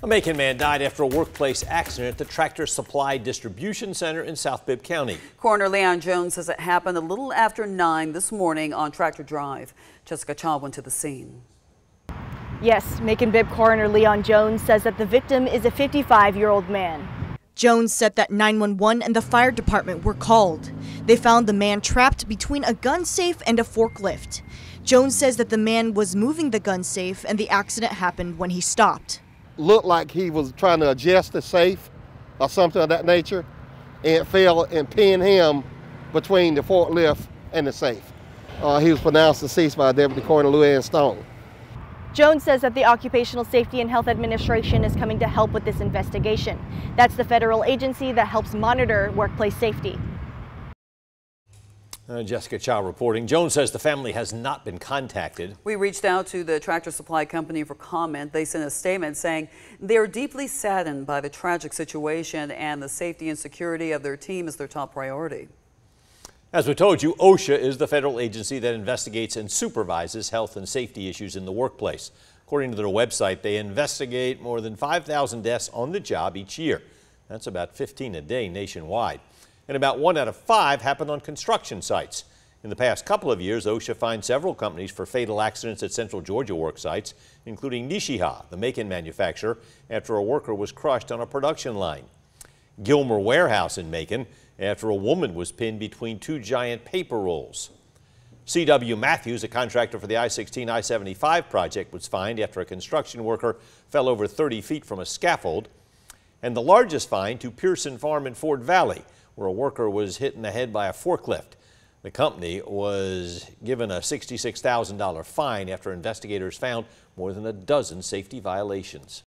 A Macon man died after a workplace accident at the Tractor Supply Distribution Center in South Bibb County. Coroner Leon Jones says it happened a little after 9 this morning on Tractor Drive. Jessica Cha went to the scene. Yes, Macon Bibb coroner Leon Jones says that the victim is a 55-year-old man. Jones said that 911 and the fire department were called. They found the man trapped between a gun safe and a forklift. Jones says that the man was moving the gun safe and the accident happened when he stopped looked like he was trying to adjust the safe or something of that nature, and it fell and pinned him between the forklift and the safe. Uh, he was pronounced deceased by Deputy Coroner Luann Stone. Jones says that the Occupational Safety and Health Administration is coming to help with this investigation. That's the federal agency that helps monitor workplace safety. Uh, Jessica Chow reporting. Jones says the family has not been contacted. We reached out to the Tractor Supply Company for comment. They sent a statement saying they're deeply saddened by the tragic situation and the safety and security of their team is their top priority. As we told you, OSHA is the federal agency that investigates and supervises health and safety issues in the workplace. According to their website, they investigate more than 5,000 deaths on the job each year. That's about 15 a day nationwide and about one out of five happened on construction sites. In the past couple of years, OSHA fined several companies for fatal accidents at Central Georgia work sites, including Nichiha, the Macon manufacturer, after a worker was crushed on a production line. Gilmer Warehouse in Macon, after a woman was pinned between two giant paper rolls. C.W. Matthews, a contractor for the I-16 I-75 project, was fined after a construction worker fell over 30 feet from a scaffold. And the largest fine to Pearson Farm in Fort Valley, where a worker was hit in the head by a forklift. The company was given a $66,000 fine after investigators found more than a dozen safety violations.